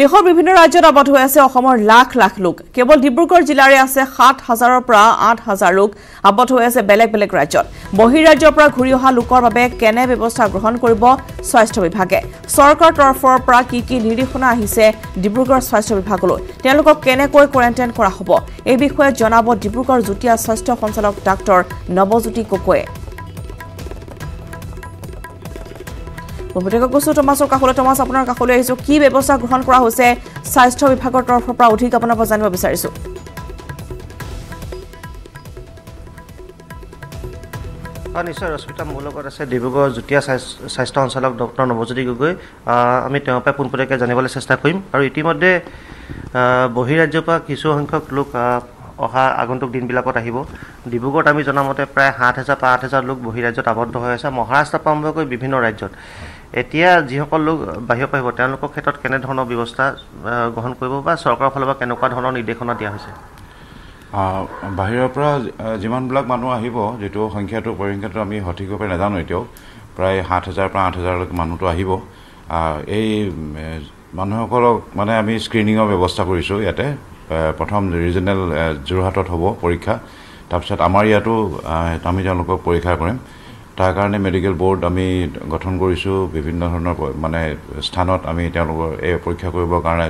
দেশৰ বিভিন্ন ৰাজ্যত আবদ্ধ হৈ আছে অসমৰ লাখ লাখ লোক। কেৱল ডিব্ৰুগড় জিলাৰে আছে সাত হাজাৰৰ পৰা আঠ হাজাৰ লোক আবদ্ধ হৈ আছে বেলেগ বেলেগ ৰাজ্যত। বহিৰাজ্যৰ পৰা ঘূৰি অহা লোকৰ বাবে কেনে ব্যৱস্থা গ্ৰহণ কৰিব স্বাস্থ্য বিভাগে? চৰকাৰৰ তৰফৰ পৰা কি কি নিৰ্দেশনা আহিছে ডিব্ৰুগড় স্বাস্থ্য বিভাগলৈ? তেওঁলোকক কেনেকৈ কোৱাৰেণ্টাইন কৰা হ'ব? এই বিষয়ে জনাব ডিব্ৰুগড় যুটীয়া স্বাস্থ্য সঞ্চালক ডাঃ নৱজ্যোতি গগৈয়ে। পোনপটীয়াকৈ কৈছোঁ টমাছৰ কাষলৈ টমাছ আপোনাৰ কাষলৈ আহিছোঁ। কি ব্যৱস্থা গ্ৰহণ কৰা হৈছে স্বাস্থ্য বিভাগৰ তৰফৰ পৰা অধিক আপোনাৰ পৰা জানিব বিচাৰিছোঁ। হয় নিশ্চয় ৰশ্মিতা মোৰ লগত আছে ডিব্ৰুগড় যুটীয়া স্বাস্থ্য স্বাস্থ্য সঞ্চালক ডক্টৰ নৱজ্যোতি গগৈ। আমি তেওঁৰ পৰা পোনপটীয়াকৈ জানিবলৈ চেষ্টা কৰিম। আৰু ইতিমধ্যে বহিৰাজ্যৰ পৰা কিছু সংখ্যক লোক অহা আগন্তুক দিনবিলাকত আহিব। ডিব্ৰুগড়ত আমি জনামতে প্ৰায় সাত হাজাৰ আঠ হাজাৰ লোক বহিৰাজ্যত আবদ্ধ হৈ আছে। মহাৰাষ্ট্ৰৰ পৰা আৰম্ভ কৰি বিভিন্ন ৰাজ্যত। এতিয়া যিসকল লোক বাহিৰৰ পৰা আহিব তেওঁলোকৰ ক্ষেত্ৰত কেনেধৰণৰ ব্যৱস্থা গ্ৰহণ কৰিব বা চৰকাৰৰ ফালৰ পৰা কেনেকুৱা ধৰণৰ নিৰ্দেশনা দিয়া হৈছে? বাহিৰৰ পৰা যিমানবিলাক মানুহ আহিব যিটো সংখ্যাটো পৰিসংখ্যাটো আমি সঠিকভাৱে নাজানো এতিয়াও প্ৰায় সাত হাজাৰ পৰা আঠ হাজাৰলৈকে মানুহটো আহিব। আহ, এই মানুহসকলক মানে আমি স্ক্ৰিনিঙৰ ব্যৱস্থা কৰিছোঁ ইয়াতে। প্ৰথম ৰিজনেল যোৰহাটত হ'ব পৰীক্ষা। তাৰপিছত আমাৰ ইয়াতো আমি তেওঁলোকক পৰীক্ষা কৰিম। তাৰ কাৰণে মেডিকেল বৰ্ড আমি গঠন কৰিছোঁ বিভিন্ন ধৰণৰ মানে স্থানত আমি তেওঁলোকৰ এই পৰীক্ষা কৰিবৰ কাৰণে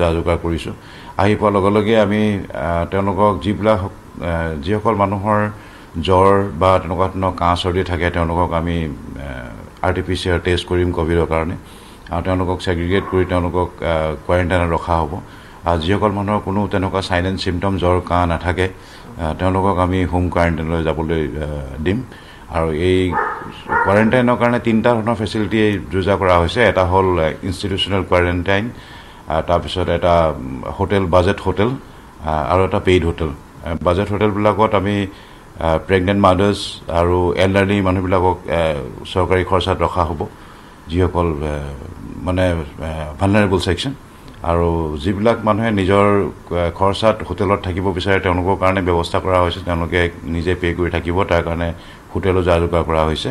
যা যোগাৰ কৰিছোঁ। আহি পোৱাৰ লগে লগে আমি তেওঁলোকক যিবিলাক যিসকল মানুহৰ জ্বৰ বা তেনেকুৱা ধৰণৰ কাহ চৰ্দি থাকে তেওঁলোকক আমি R T P C R test কৰিম ক'ভিডৰ কাৰণে। আৰু তেওঁলোকক ছেগ্ৰিগেট কৰি তেওঁলোকক কোৱাৰেণ্টাইনত ৰখা হ'ব। আৰু যিসকল মানুহৰ কোনো তেনেকুৱা চাইন এণ্ড চিমটম জ্বৰ কাহ নাথাকে তেওঁলোকক আমি হোম কোৱাৰেণ্টাইনলৈ যাবলৈ দিম। আৰু এই কোৱাৰেণ্টাইনৰ কাৰণে তিনিটা ধৰণৰ ফেচিলিটি যোজা কৰা হৈছে। এটা হ'ল ইনষ্টিটিউচনেল কোৱাৰেণ্টাইন তাৰপিছত এটা হোটেল বাজেট হোটেল আৰু এটা পেইড হোটেল বাজেট হোটেলবিলাকত আমি প্ৰেগনেণ্ট মাদাৰ্ছ আৰু এল্ডাৰলি মানুহবিলাকক চৰকাৰী খৰচাত ৰখা হ'ব। যিসকল মানে ভালনাৰেবল ছেকশ্যন আৰু যিবিলাক মানুহে নিজৰ খৰচাত হোটেলত থাকিব বিচাৰে তেওঁলোকৰ কাৰণে ব্যৱস্থা কৰা হৈছে। তেওঁলোকে নিজে পে' কৰি থাকিব। তাৰ কাৰণে হোটেলো যা যোগাৰ কৰা হৈছে।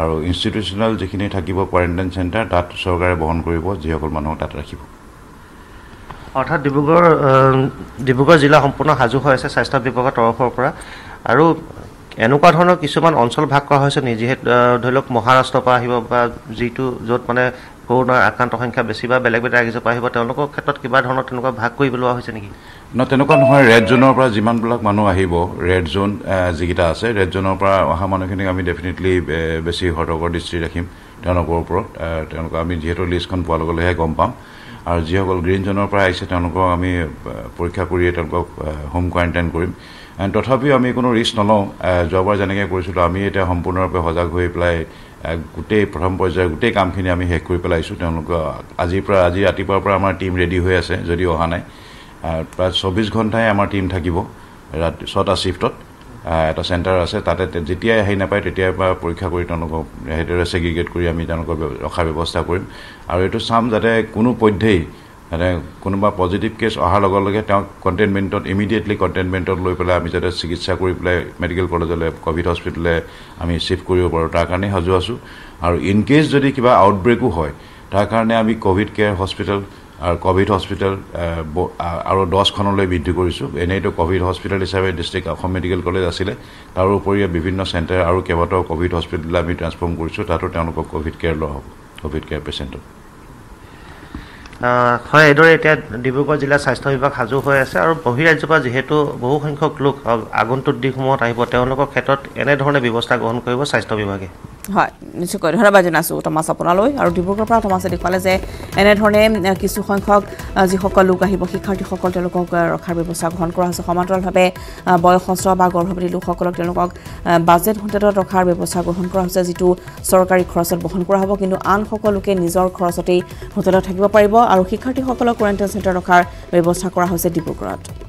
আৰু ইনষ্টিটিউচনেল যিখিনি থাকিব কোৱাৰেণ্টাইন চেণ্টাৰ তাত চৰকাৰে বহন কৰিব যিসকল মানুহক তাত ৰাখিব। অৰ্থাৎ ডিব্ৰুগড় ডিব্ৰুগড় জিলা সম্পূৰ্ণ সাজু হৈ আছে স্বাস্থ্য বিভাগৰ তৰফৰ পৰা। আৰু এনেকুৱা ধৰণৰ কিছুমান অঞ্চল ভাগ কৰা হৈছে নি যিহেতু ধৰি লওক মহাৰাষ্ট্ৰৰ পৰা আহিব বা যিটো য'ত মানে কৰোণাৰ আক্ৰান্ত সংখ্যা বেছি বা বেলেগ বেলেগ ৰাজ্যৰ পৰা আহিব তেওঁলোকৰ ক্ষেত্ৰত কিবা ধৰণৰ তেনেকুৱা ভাগ কৰি পেলোৱা হৈছে নেকি? ন তেনেকুৱা নহয় ৰেড জ'নৰ পৰা যিমানবিলাক মানুহ আহিব ৰেড জ'ন যিকেইটা আছে ৰেড জ'নৰ পৰা অহা মানুহখিনিক আমি ডেফিনেটলি বেছি সতৰ্কৰ দৃষ্টি ৰাখিম তেওঁলোকৰ ওপৰত। তেওঁলোকক আমি যিহেতু লিষ্টখন পোৱাৰ লগে লগেহে গম পাম। আৰু যিসকল গ্ৰীণ জ'নৰ পৰা আহিছে তেওঁলোকক আমি পৰীক্ষা কৰিয়ে তেওঁলোকক হোম কোৱাৰেণ্টাইন কৰিম। তথাপিও আমি কোনো ৰিস্ক নলওঁ। যোৱাবাৰ যেনেকৈ কৰিছিলোঁ আমি এতিয়া সম্পূৰ্ণৰূপে সজাগ হৈ পেলাই গোটেই প্ৰথম পৰ্যায়ৰ গোটেই কামখিনি আমি শেষ কৰি পেলাইছোঁ। তেওঁলোকক আজিৰ পৰা আজি ৰাতিপুৱাৰ পৰা আমাৰ টীম ৰেডি হৈ আছে যদিও অহা নাই। প্ৰায় চৌবিছ ঘণ্টাই আমাৰ টীম থাকিব ৰাতি ছটা শ্বিফ্টত এটা চেণ্টাৰ আছে তাতে যেতিয়াই আহি নাপায় তেতিয়াৰ পৰা পৰীক্ষা কৰি তেওঁলোকক সেইদৰে ছেগ্ৰিগেট কৰি আমি তেওঁলোকৰ ৰখাৰ ব্যৱস্থা কৰিম। আৰু এইটো চাম যাতে কোনো পধ্যেই যাতে কোনোবা পজিটিভ কেছ অহাৰ লগে লগে তেওঁক কণ্টেইনমেণ্টত ইমিডিয়েটলি কণ্টেইনমেণ্টত লৈ পেলাই আমি যাতে চিকিৎসা কৰি পেলাই মেডিকেল কলেজলৈ ক'ভিড হস্পিটেললৈ আমি শ্বিফ্ট কৰিব পাৰোঁ। তাৰ কাৰণেই সাজু আছোঁ। আৰু ইন কেছ যদি কিবা আউটব্ৰেকো হয় তাৰ কাৰণে আমি ক'ভিড কেয়াৰ হস্পিটেল আৰু ক'ভিড হস্পিটেল আৰু দহখনলৈ বৃদ্ধি কৰিছোঁ। এনেইতো ক'ভিড হস্পিটেল হিচাপে ডিষ্ট্ৰিক্ট অসম মেডিকেল কলেজ আছিলে। তাৰোপৰি বিভিন্ন চেণ্টাৰ আৰু কেইবাটাও ক'ভিড হস্পিটেল আমি ট্ৰান্সফৰ্ম কৰিছোঁ। তাতো তেওঁলোকক ক'ভিড কেয়াৰ লোৱা হ'ব ক'ভিড কেয়াৰ পেচেণ্টক হয় এইদৰে এতিয়া ডিব্ৰুগড় জিলাৰ স্বাস্থ্য বিভাগ সাজু হৈ আছে আৰু বহিৰাজ্যৰ পৰা যিহেতু বহু সংখ্যক লোক আগন্তুক দিনসমূহত আহিব তেওঁলোকৰ ক্ষেত্ৰত এনেধৰণে ব্যৱস্থা গ্ৰহণ কৰিব স্বাস্থ্য বিভাগে। হয় নিশ্চয়কৈ ধন্যবাদ জনাইছোঁ টমাছ আপোনালৈ আৰু ডিব্ৰুগড়ৰ পৰা টমাছে দেখুৱালে যে এনেধৰণে কিছু সংখ্যক যিসকল লোক আহিব শিক্ষাৰ্থীসকল তেওঁলোকক ৰখাৰ ব্যৱস্থা গ্ৰহণ কৰা হৈছে। সমান্তৰালভাৱে বয়সস্থ বা গৰ্ভৱতী লোকসকলক তেওঁলোকক বাজেট হোটেলত ৰখাৰ ব্যৱস্থা গ্ৰহণ কৰা হৈছে যিটো চৰকাৰী খৰচত বহন কৰা হ'ব। কিন্তু আন সকলোকে নিজৰ খৰচতেই হোটেলত থাকিব পাৰিব। আৰু শিক্ষাৰ্থীসকলক কোৱাৰেণ্টাইন চেণ্টাৰ ৰখাৰ ব্যৱস্থা কৰা হৈছে ডিব্ৰুগড়ত।